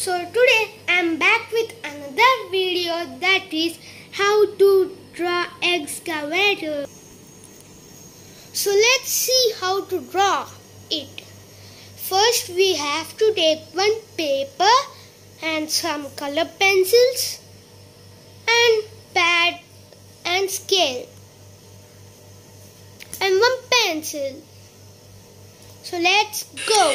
So today I'm back with another video that is how to draw excavator. So let's see how to draw it. First we have to take one paper and some color pencils and pad and scale and one pencil. So let's go.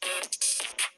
Thank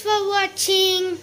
for watching.